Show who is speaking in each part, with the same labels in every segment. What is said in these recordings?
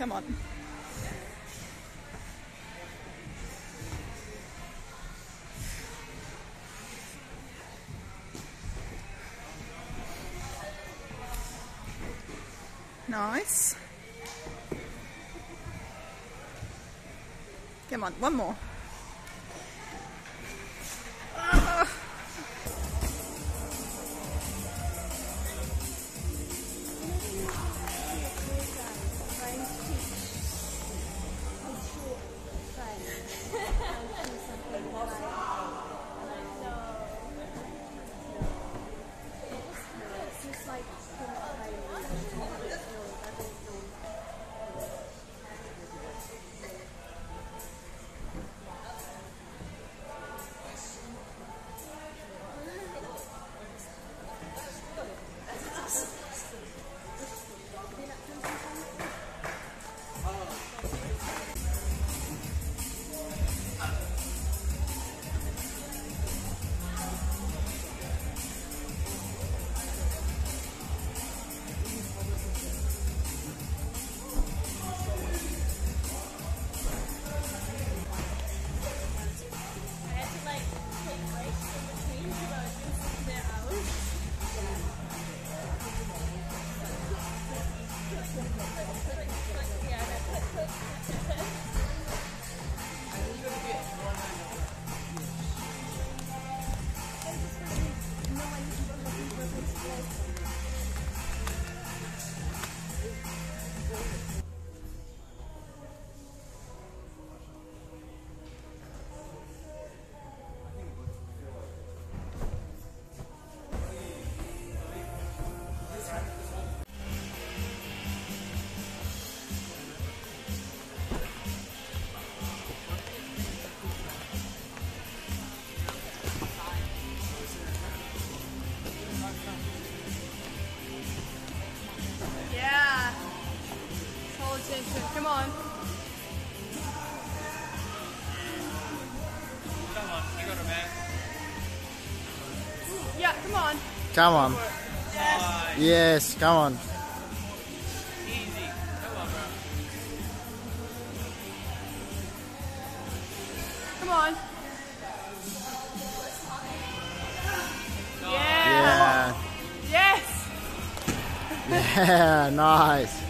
Speaker 1: Come on. Nice. Come on, one more. Come on.
Speaker 2: Come on.
Speaker 3: Yes, come on.
Speaker 2: Easy. Come on, bro.
Speaker 1: Come on. Yeah.
Speaker 3: Yeah.
Speaker 1: Yes.
Speaker 3: Yeah, nice.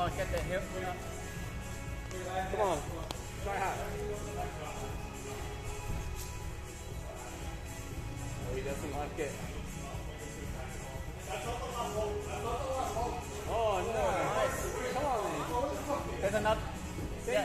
Speaker 4: on, get the hip.
Speaker 3: Come on. Try hard. Oh, he doesn't like it. Oh, no. Come on.
Speaker 4: There's another. Yeah,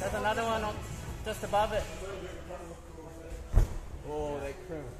Speaker 4: there's another one on, just above it.
Speaker 3: Oh, they crimp.